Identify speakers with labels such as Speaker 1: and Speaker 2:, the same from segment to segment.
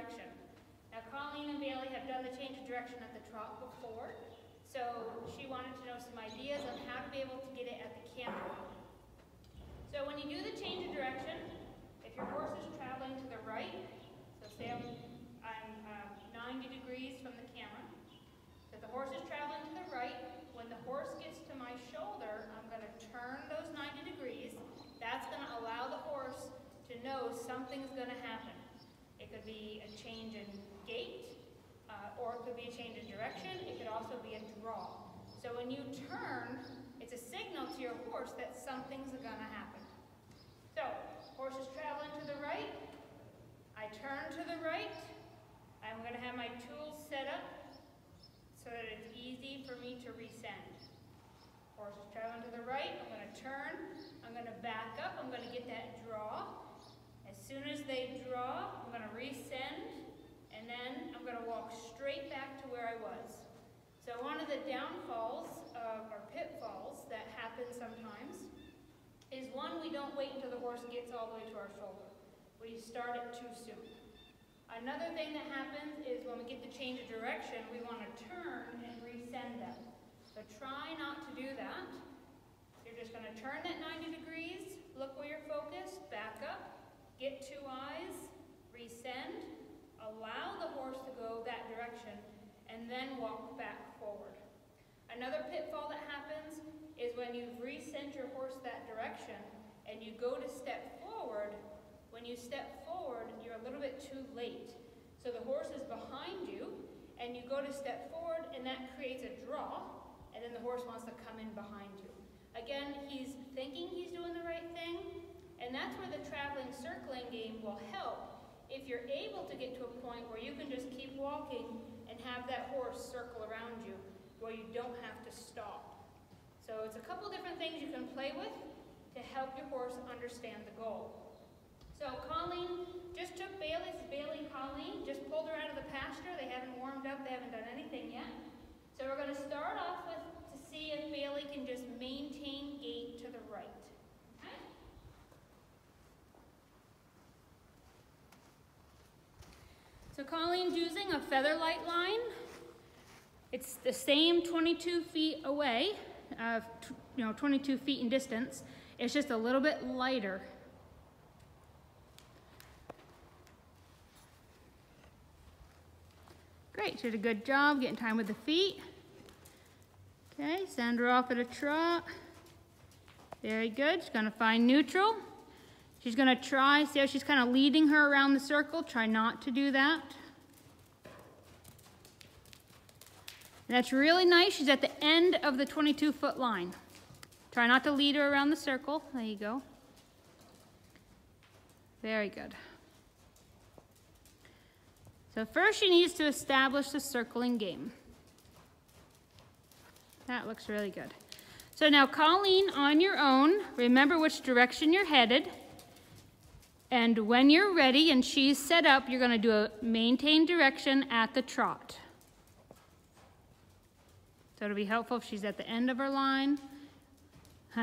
Speaker 1: direction. Now Colleen and Bailey have done the change of direction at the trot before, so she wanted to know some ideas on how to be able to get it at the canter. So when you do the change of direction, if your horse is traveling to the right, so say I'm, I'm uh, 90 degrees from the camera, if the horse is traveling to the right, when the horse gets to my shoulder, I'm going to turn those 90 degrees. That's going to allow the horse to know something's going to happen. It could be a change in gait, uh, or it could be a change in direction. It could also be a draw. So when you turn, it's a signal to your horse that something's going to happen. So, horse is traveling to the right. I turn to the right. I'm going to have my tools set up so that it's easy for me to resend. Horse is traveling to the right. I'm going to turn. I'm going to back up. I'm going to get that draw. As soon as they draw, going to resend. And then I'm going to walk straight back to where I was. So one of the downfalls or pitfalls that happen sometimes is one, we don't wait until the horse gets all the way to our shoulder. We start it too soon. Another thing that happens is when we get the change of direction, we want to turn and resend them. So try not to do that. You're just going to turn that 90 degrees, look where you're focused, back up, get to resend, allow the horse to go that direction, and then walk back forward. Another pitfall that happens is when you've resent your horse that direction and you go to step forward, when you step forward, you're a little bit too late. So the horse is behind you and you go to step forward and that creates a draw and then the horse wants to come in behind you. Again, he's thinking he's doing the right thing and that's where the traveling circling game will help if you're able to get to a point where you can just keep walking and have that horse circle around you where you don't have to stop. So it's a couple different things you can play with to help your horse understand the goal. So Colleen just took Bailey, Bailey Colleen, just pulled her out of the pasture. They haven't warmed up, they haven't done anything yet. So we're going to start off with to see if Bailey can just maintain gait to the right. Okay? So Colleen's using a featherlight line. It's the same 22 feet away uh, you know, 22 feet in distance. It's just a little bit lighter. Great, she did a good job getting time with the feet. Okay, send her off at a trot. Very good, she's gonna find neutral. She's gonna try, see how she's kind of leading her around the circle? Try not to do that. And that's really nice. She's at the end of the 22 foot line. Try not to lead her around the circle. There you go. Very good. So first she needs to establish the circling game. That looks really good. So now Colleen, on your own, remember which direction you're headed. And when you're ready and she's set up, you're going to do a maintain direction at the trot. So it'll be helpful if she's at the end of her line.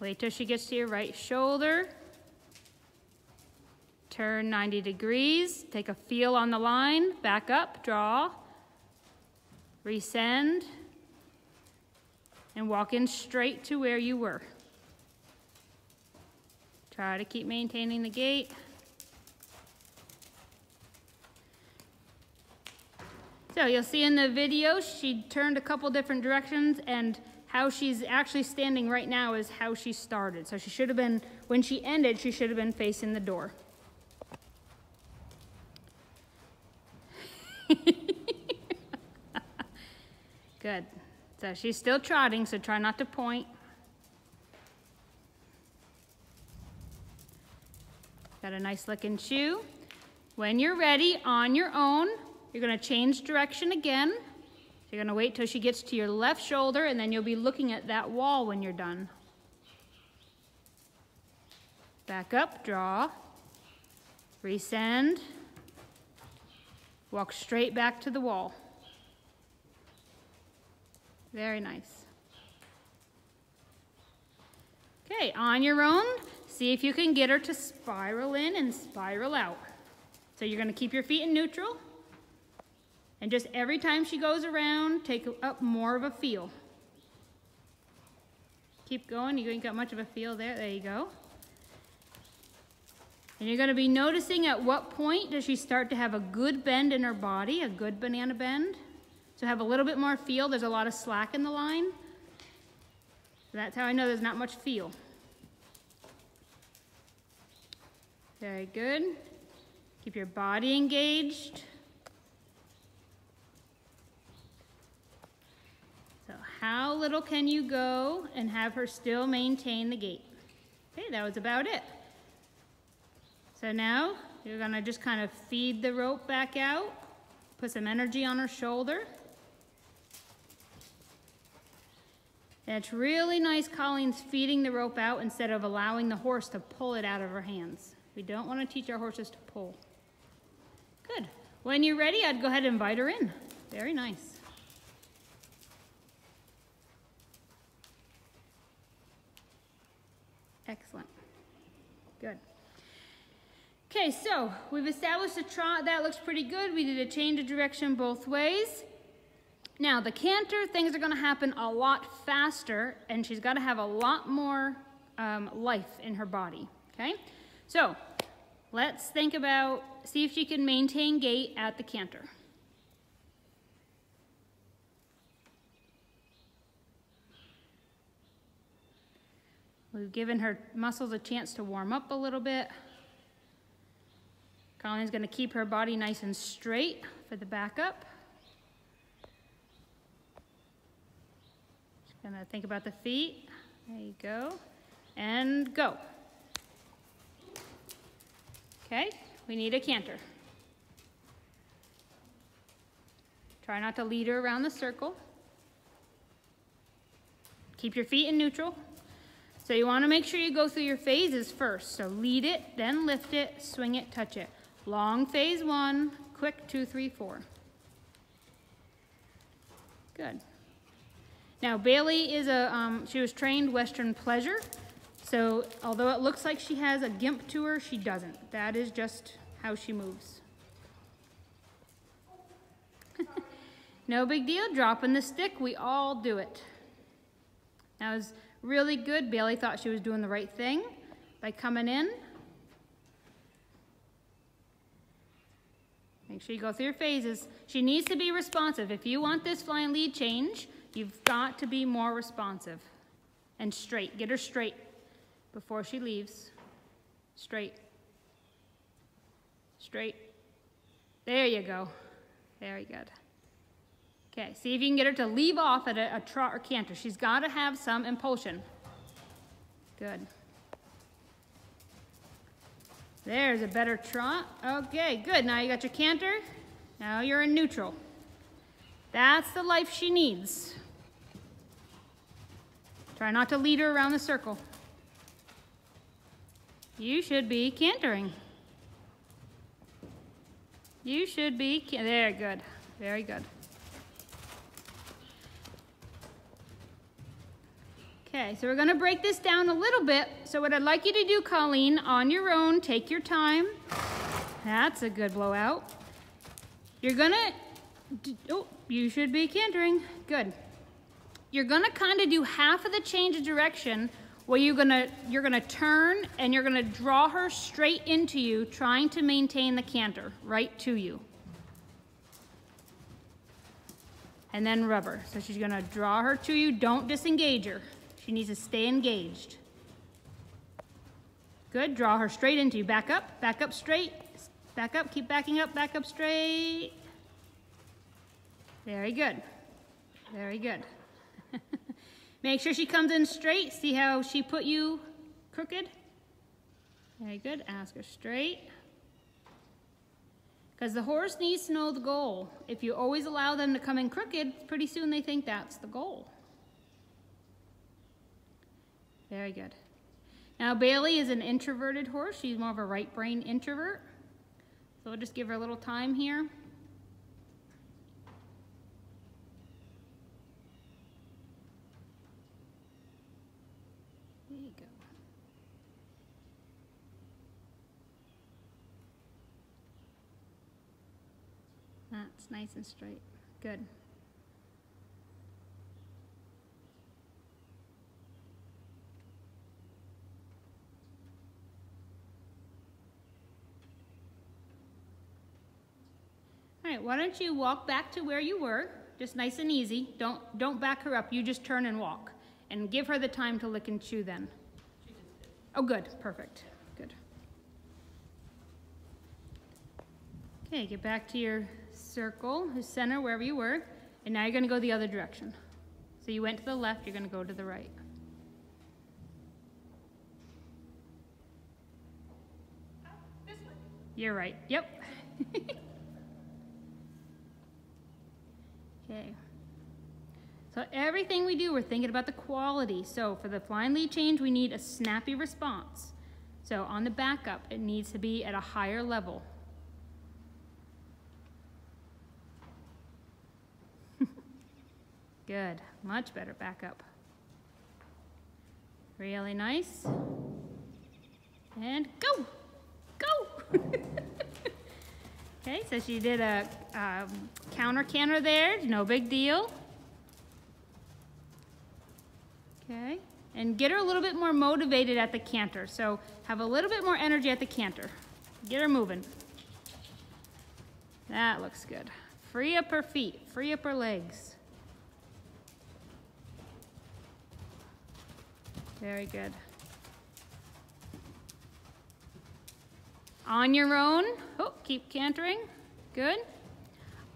Speaker 1: Wait till she gets to your right shoulder. Turn 90 degrees. Take a feel on the line. Back up, draw. Resend. And walk in straight to where you were. Try to keep maintaining the gait. So you'll see in the video, she turned a couple different directions and how she's actually standing right now is how she started. So she should have been, when she ended, she should have been facing the door. Good. So she's still trotting, so try not to point. Got a nice looking shoe. When you're ready, on your own, you're to change direction again. You're to wait till she gets to your left shoulder and then you'll be looking at that wall when you're done. Back up, draw, resend, walk straight back to the wall. Very nice. Okay, on your own, see if you can get her to spiral in and spiral out. So you're gonna keep your feet in neutral. And just every time she goes around, take up more of a feel. Keep going, you ain't got much of a feel there, there you go. And you're gonna be noticing at what point does she start to have a good bend in her body, a good banana bend. So have a little bit more feel, there's a lot of slack in the line. That's how I know there's not much feel. Very good. Keep your body engaged. So how little can you go and have her still maintain the gait? Okay, that was about it. So now you're gonna just kind of feed the rope back out, put some energy on her shoulder. And it's really nice Colleen's feeding the rope out instead of allowing the horse to pull it out of her hands. We don't want to teach our horses to pull. Good. When you're ready, I'd go ahead and invite her in. Very nice. Excellent. Good. Okay, so we've established a trot. That looks pretty good. We did a change of direction both ways. Now, the canter, things are going to happen a lot faster, and she's got to have a lot more um, life in her body, okay? So, let's think about, see if she can maintain gait at the canter. We've given her muscles a chance to warm up a little bit. Colleen's going to keep her body nice and straight for the backup. Gonna think about the feet. There you go. And go. Okay, we need a canter. Try not to lead her around the circle. Keep your feet in neutral. So you want to make sure you go through your phases first. So lead it, then lift it, swing it, touch it. Long phase one, quick two, three, four. Good. Now Bailey is a, um, she was trained Western Pleasure. So although it looks like she has a gimp to her, she doesn't. That is just how she moves. no big deal, dropping the stick, we all do it. That was really good. Bailey thought she was doing the right thing by coming in. Make sure you go through your phases. She needs to be responsive. If you want this flying lead change, You've got to be more responsive and straight. Get her straight before she leaves. Straight. Straight. There you go. Very good. Okay, see if you can get her to leave off at a, a trot or canter. She's got to have some impulsion. Good. There's a better trot. Okay, good. Now you got your canter. Now you're in neutral. That's the life she needs. Try not to lead her around the circle. You should be cantering. You should be, there, good. Very good. Okay, so we're gonna break this down a little bit. So what I'd like you to do, Colleen, on your own, take your time. That's a good blowout. You're gonna, oh, you should be cantering. Good you're gonna kind of do half of the change of direction where you're gonna, you're gonna turn and you're gonna draw her straight into you, trying to maintain the canter right to you. And then rubber. So she's gonna draw her to you, don't disengage her. She needs to stay engaged. Good, draw her straight into you. Back up, back up straight, back up, keep backing up, back up straight. Very good, very good. Make sure she comes in straight. See how she put you crooked? Very good. Ask her straight. Because the horse needs to know the goal. If you always allow them to come in crooked, pretty soon they think that's the goal. Very good. Now Bailey is an introverted horse. She's more of a right brain introvert. So we'll just give her a little time here. Nice and straight. Good. All right, why don't you walk back to where you were, just nice and easy. Don't, don't back her up, you just turn and walk. And give her the time to lick and chew then. Oh, good, perfect, good. Okay, get back to your circle, the center, wherever you were, and now you're gonna go the other direction. So you went to the left, you're gonna go to the right. You're right, yep. Okay. So everything we do, we're thinking about the quality. So for the flying lead change, we need a snappy response. So on the backup, it needs to be at a higher level. Good, much better backup. Really nice. And go, go. okay, so she did a um, counter canter there, no big deal. Okay, and get her a little bit more motivated at the canter. So have a little bit more energy at the canter. Get her moving. That looks good. Free up her feet, free up her legs. Very good. On your own, oh, keep cantering, good.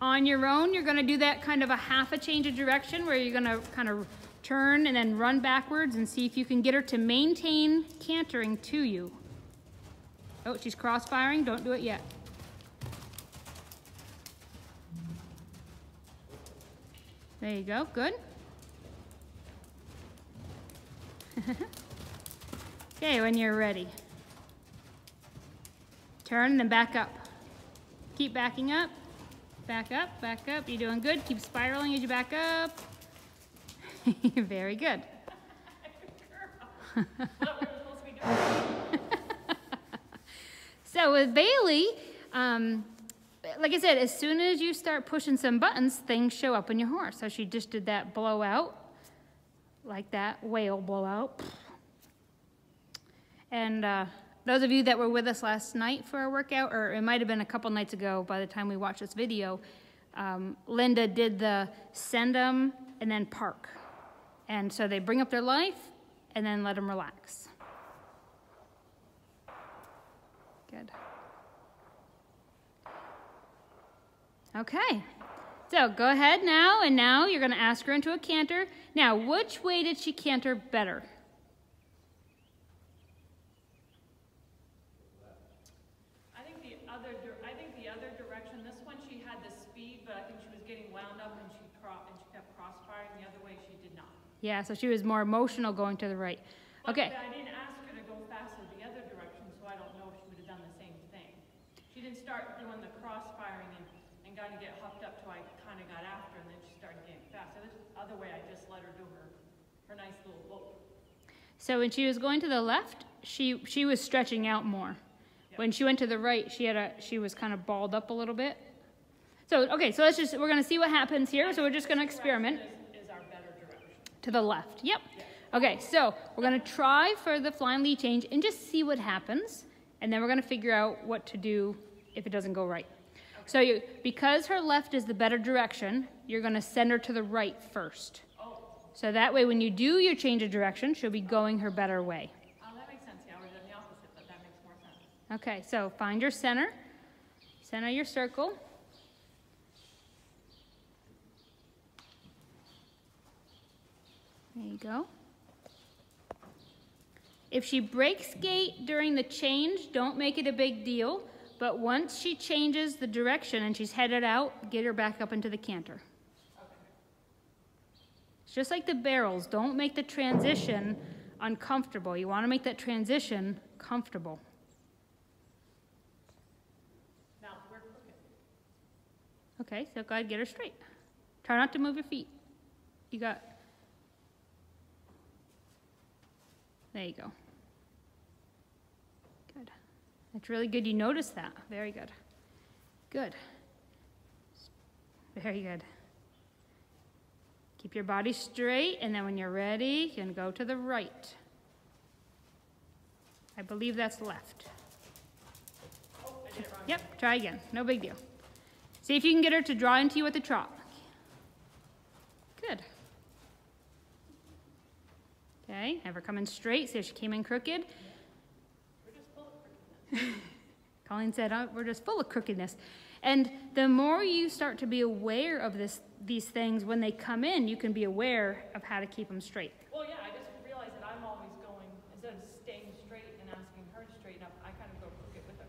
Speaker 1: On your own, you're gonna do that kind of a half a change of direction where you're gonna kind of turn and then run backwards and see if you can get her to maintain cantering to you. Oh, she's cross-firing, don't do it yet. There you go, good. okay, when you're ready. Turn and then back up. Keep backing up. Back up, back up. You're doing good. Keep spiraling as you back up. Very good. so with Bailey, um, like I said, as soon as you start pushing some buttons, things show up in your horse. So she just did that blowout, like that whale blowout. And uh, those of you that were with us last night for our workout, or it might have been a couple nights ago by the time we watched this video, um, Linda did the send them and then park. And so they bring up their life and then let them relax. Good. Okay. So go ahead now, and now you're going to ask her into a canter. Now, which way did she canter better?
Speaker 2: I think the other, I think the other direction, this one she had the speed, but I think she was getting wound up and she and she kept crossfiring. The other way she did not.
Speaker 1: Yeah, so she was more emotional going to the right.
Speaker 2: But-
Speaker 1: Okay.
Speaker 2: But I didn't ask her to go faster the other direction, so I don't know if she would have done the same thing. She didn't start doing the crossfiring and, and got to get hopped up till I kind of got after and then she started getting fast. The other way, I just let her do her, her nice little lope.
Speaker 1: So when she was going to the left, she she was stretching out more. When she went to the right, she had a she was kind of balled up a little bit. So okay, so let's just we're gonna see what happens here. So we're just gonna experiment
Speaker 2: Is, is our better direction.
Speaker 1: to the left. Yep. Okay, so we're gonna try for the flying lead change and just see what happens, and then we're gonna figure out what to do if it doesn't go right. So you because her left is the better direction, you're gonna send her to the right first. So that way, when you do your change of direction, she'll be going her better way.
Speaker 2: Oh, that makes sense. Yeah, have done the opposite, but that makes more sense.
Speaker 1: Okay, so find your center, center your circle. There you go. If she breaks gait during the change, don't make it a big deal. But once she changes the direction and she's headed out, get her back up into the canter. It's just like the barrels. Don't make the transition uncomfortable. You want to make that transition comfortable. Okay, so go ahead, get her straight. Try not to move your feet. You got. There you go. That's really good. You noticed that. Very good. Good. Very good. Keep your body straight, and then when you're ready, you can go to the right. I believe that's left.
Speaker 2: Oh.
Speaker 1: Yep, try again. No big deal. See if you can get her to draw into you with the trot. Good. Okay, have her come in straight. See if she came in crooked.
Speaker 2: We're just full of crookedness.
Speaker 1: Colleen said, oh, "We're just full of crookedness." And the more you start to be aware of this, these things when they come in, you can be aware of how to keep them straight.
Speaker 2: Well, yeah, I just realized that I'm always going, instead of staying straight and asking her to straighten up, I kind of go crooked with her.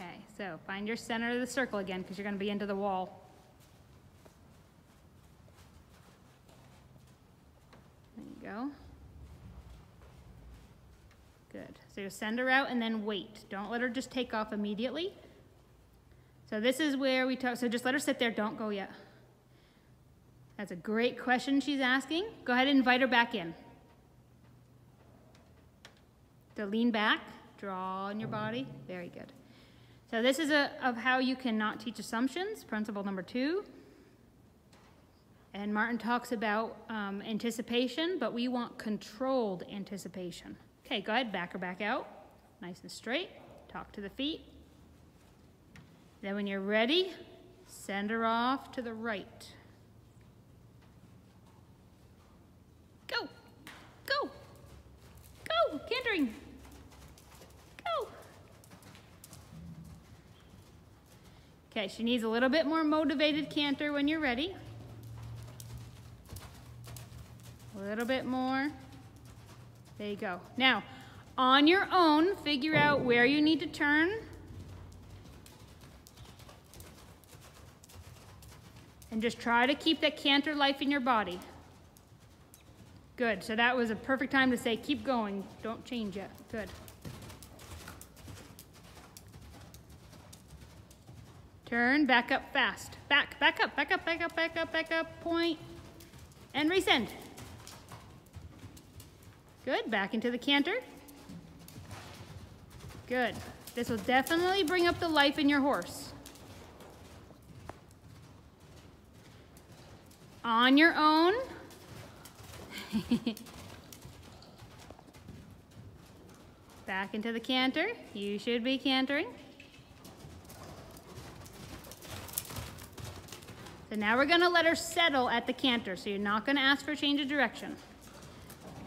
Speaker 1: Okay, so find your center of the circle again because you're going to be into the wall. There you go. You send her out and then wait. Don't let her just take off immediately. So this is where we talk. So just let her sit there. Don't go yet. That's a great question she's asking. Go ahead and invite her back in. So lean back, draw on your body. Very good. So this is a, of how you cannot teach assumptions, principle number two. And Martin talks about um, anticipation, but we want controlled anticipation. Okay, go ahead, back her back out, nice and straight. Talk to the feet. Then when you're ready, send her off to the right. Go, go, go, cantering. Go. Okay, she needs a little bit more motivated canter when you're ready. A little bit more. There you go. Now, on your own, figure out where you need to turn. And just try to keep that canter life in your body. Good. So that was a perfect time to say, keep going. Don't change it. Good. Turn, back up fast. Back, back up, back up, back up, back up, back up, point, and resend. Good, back into the canter. Good. This will definitely bring up the life in your horse. On your own. back into the canter. You should be cantering. So now we're gonna let her settle at the canter, so you're not gonna ask for a change of direction.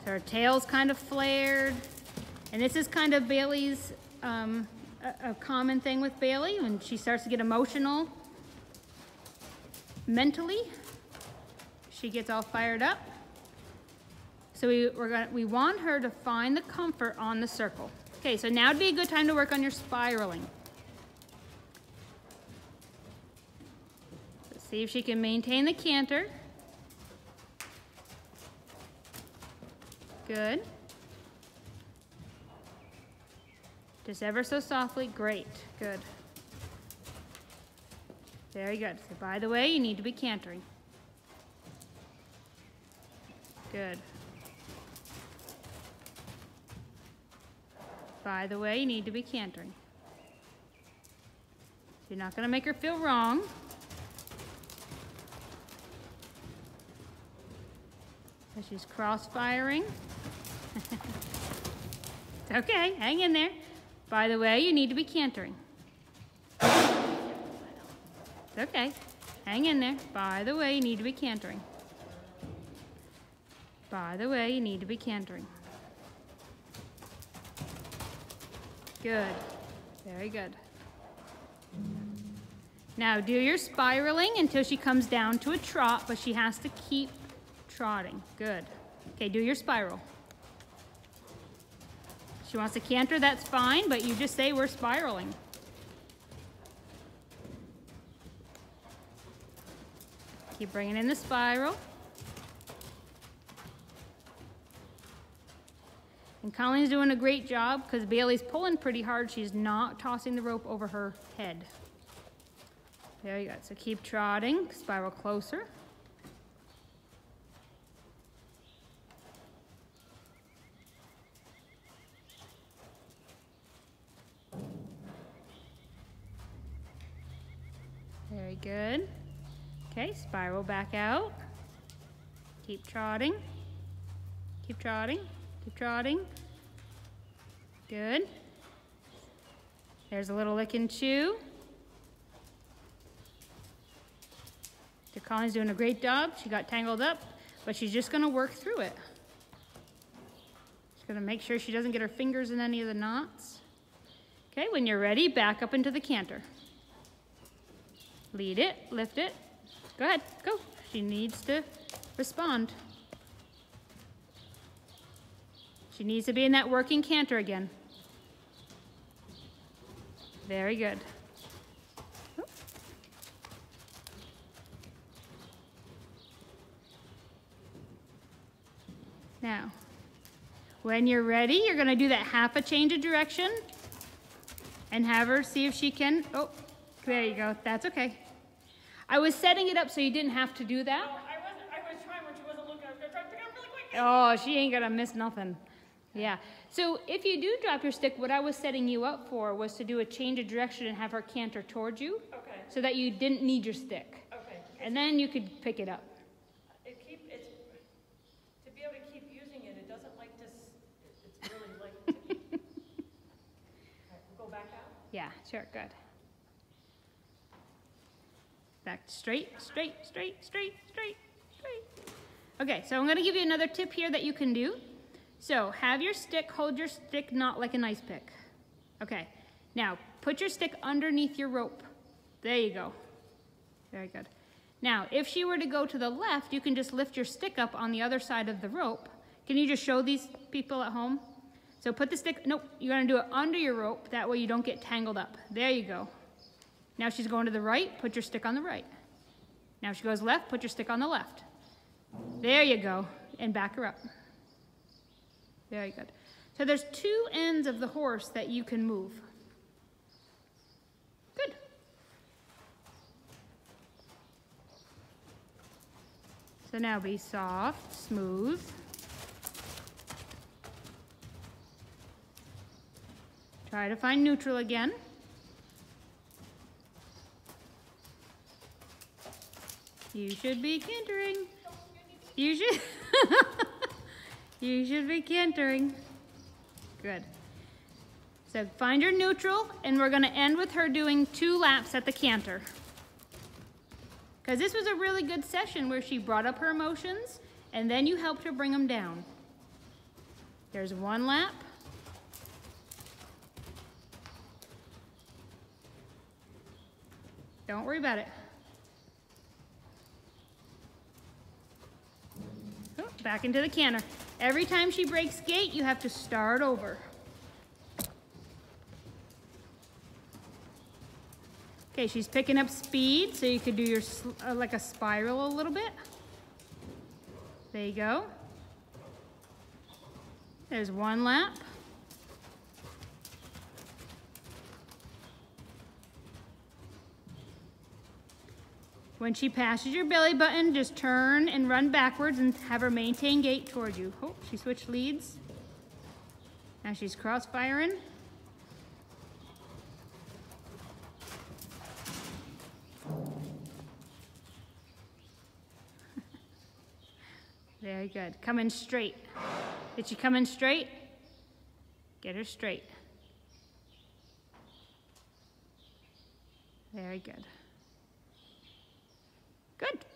Speaker 1: So her tail's kind of flared. And this is kind of Bailey's, um, a, a common thing with Bailey when she starts to get emotional mentally. She gets all fired up. So we, we're gonna, we want her to find the comfort on the circle. Okay, so now would be a good time to work on your spiraling. Let's see if she can maintain the canter. Good. Just ever so softly. Great. Good. Very good. So by the way, you need to be cantering. Good. By the way, you need to be cantering. You're not going to make her feel wrong. So she's cross-firing. it's okay, hang in there. By the way, you need to be cantering. It's okay, hang in there. By the way, you need to be cantering. By the way, you need to be cantering. Good, very good. Now do your spiraling until she comes down to a trot, but she has to keep trotting. Good. Okay, do your spiral. She wants to canter, that's fine, but you just say we're spiraling. Keep bringing in the spiral. And Colleen's doing a great job because Bailey's pulling pretty hard. She's not tossing the rope over her head. There you go. So keep trotting, spiral closer. good. Okay, spiral back out. Keep trotting. Keep trotting. Keep trotting. Good. There's a little lick and chew. So Colleen's doing a great job. She got tangled up, but she's just gonna work through it. She's gonna make sure she doesn't get her fingers in any of the knots. Okay, when you're ready, back up into the canter. Lead it, lift it. Go ahead, go. She needs to respond. She needs to be in that working canter again. Very good. Now, when you're ready, you're gonna do that half a change of direction and have her see if she can, oh, there you go, that's okay. I was setting it up so you didn't have to do that.
Speaker 2: No, I wasn't, I was trying when she wasn't looking, I was gonna try to pick it up really quick.
Speaker 1: Oh, she ain't gonna miss nothing. Yeah. So if you do drop your stick, what I was setting you up for was to do a change of direction and have her canter towards you
Speaker 2: Okay,
Speaker 1: so that you didn't need your stick.
Speaker 2: okay.
Speaker 1: And then you could pick it up.
Speaker 2: It keep, it's, to be able to keep using it, it doesn't like to, it's really like to. All right, we'll go back out.
Speaker 1: Yeah, sure, good. Back straight, straight, straight, straight, straight, straight. Okay, so I'm gonna give you another tip here that you can do. So have your stick, hold your stick not like an ice pick. Okay, now put your stick underneath your rope. There you go. Very good. Now, if she were to go to the left, you can just lift your stick up on the other side of the rope. Can you just show these people at home? So put the stick, nope, you're gonna do it under your rope, that way you don't get tangled up. There you go. Now she's going to the right, put your stick on the right. Now she goes left, put your stick on the left. There you go, and back her up. Very good. So there's two ends of the horse that you can move. Good. So now be soft, smooth. Try to find neutral again. You should be cantering. You should. you should be cantering. Good. So find your neutral, and we're going to end with her doing two laps at the canter. Because this was a really good session where she brought up her emotions, and then you helped her bring them down. There's one lap. Don't worry about it. Back into the canter. Every time she breaks gait, you have to start over. Okay, she's picking up speed, so you could do your uh, like a spiral a little bit. There you go. There's one lap. When she passes your belly button, just turn and run backwards and have her maintain gait towards you. Oh, she switched leads. Now she's cross firing. Very good. Coming straight. Did she come in straight? Get her straight. Very good. Good.